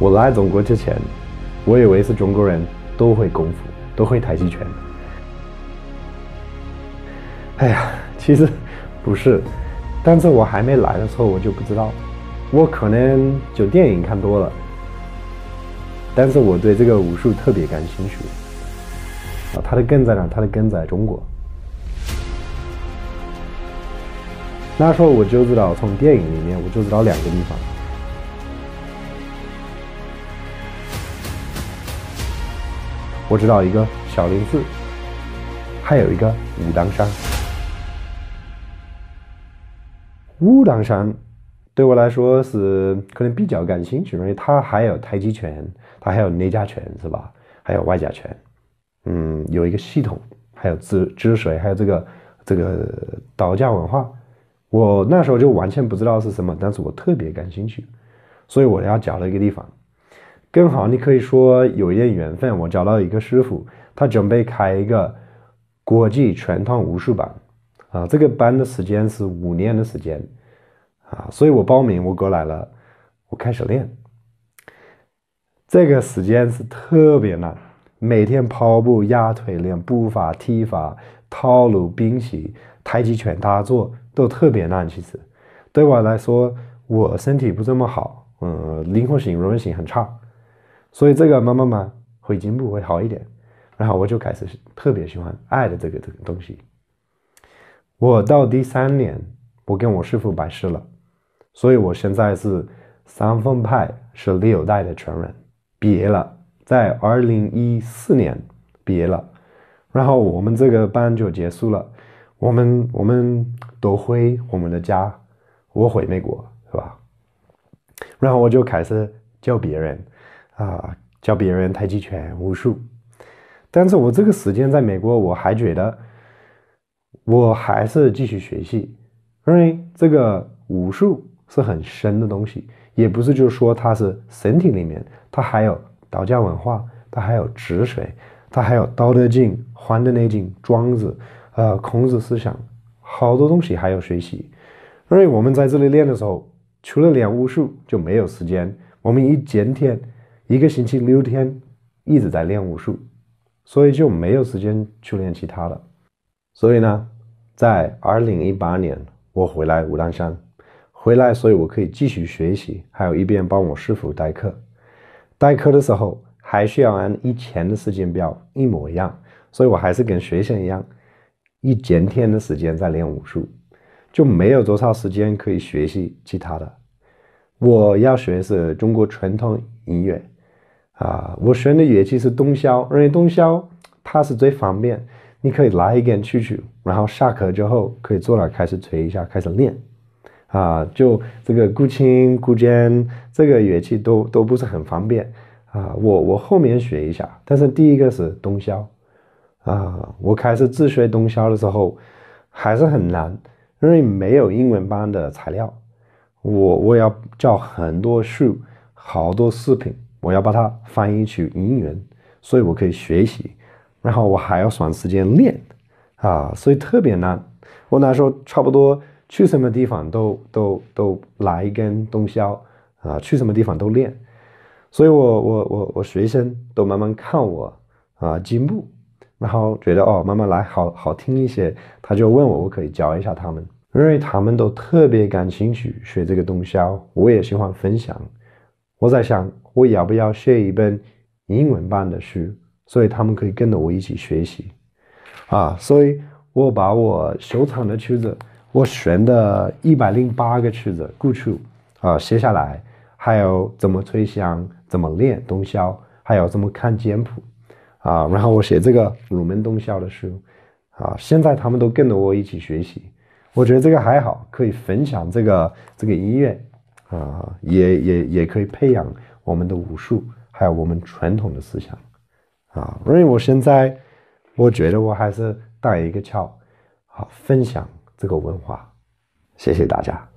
我来中国之前，我以为是中国人都会功夫，都会太极拳。哎呀，其实不是，但是我还没来的时候我就不知道，我可能就电影看多了，但是我对这个武术特别感兴趣。啊，它的根在哪？它的根在中国。那时候我就知道，从电影里面我就知道两个地方。我知道一个小林寺，还有一个武当山。武当山对我来说是可能比较感兴趣，因为它还有太极拳，它还有内家拳，是吧？还有外家拳，嗯，有一个系统，还有治治水，还有这个这个道家文化。我那时候就完全不知道是什么，但是我特别感兴趣，所以我要找了一个地方。更好，你可以说有一点缘分，我找到一个师傅，他准备开一个国际全套武术班，啊，这个班的时间是五年的时间，啊，所以我报名，我过来了，我开始练。这个时间是特别难，每天跑步、压腿练步伐、踢法、套路、兵器、太极拳、打坐。都特别难，其实对我来说，我身体不这么好，嗯，灵活性、柔韧性很差，所以这个慢慢慢会进步，会好一点。然后我就开始特别喜欢爱的这个这个东西。我到第三年，我跟我师傅拜师了，所以我现在是三分派是六代的传人，毕业了，在二零一四年毕业了，然后我们这个班就结束了。我们我们都回我们的家，我回美国是吧？然后我就开始教别人啊，教别人太极拳、武术。但是我这个时间在美国，我还觉得我还是继续学习，因为这个武术是很深的东西，也不是就是说它是身体里面，它还有道家文化，它还有止水，它还有《道德经》《黄帝内经》《庄子》。呃，孔子思想，好多东西还要学习。因为我们在这里练的时候，除了练武术就没有时间。我们一整天，一个星期六天一直在练武术，所以就没有时间去练其他的。所以呢，在二零一八年我回来武当山，回来，所以我可以继续学习，还有一边帮我师傅代课。代课的时候还需要按以前的时间表一模一样，所以我还是跟学生一样。一整天的时间在练武术，就没有多少时间可以学习其他的。我要学是中国传统音乐啊，我选的乐器是洞箫，因为洞箫它是最方便，你可以拉一根出去，然后下课之后可以坐那开始吹一下，开始练啊。就这个古琴、古筝这个乐器都都不是很方便啊。我我后面学一下，但是第一个是洞箫。啊，我开始自学洞箫的时候还是很难，因为没有英文版的材料，我我要找很多书，好多视频，我要把它翻译去英文，所以我可以学习，然后我还要算时间练，啊，所以特别难。我那时候差不多去什么地方都都都来一根洞箫，啊，去什么地方都练，所以我我我我学生都慢慢看我啊进步。然后觉得哦，慢慢来，好好听一些，他就问我，我可以教一下他们，因为他们都特别感兴趣学这个东西，我也喜欢分享。我在想，我要不要写一本英文版的书，所以他们可以跟着我一起学习啊。所以我把我收藏的曲子，我选的一百零八个曲子古曲啊写下来，还有怎么吹响，怎么练东箫，还有怎么看简谱。啊，然后我写这个入门洞箫的书，啊，现在他们都跟着我一起学习，我觉得这个还好，可以分享这个这个音乐，啊，也也也可以培养我们的武术，还有我们传统的思想，啊，因为我现在我觉得我还是带一个桥，好，分享这个文化，谢谢大家。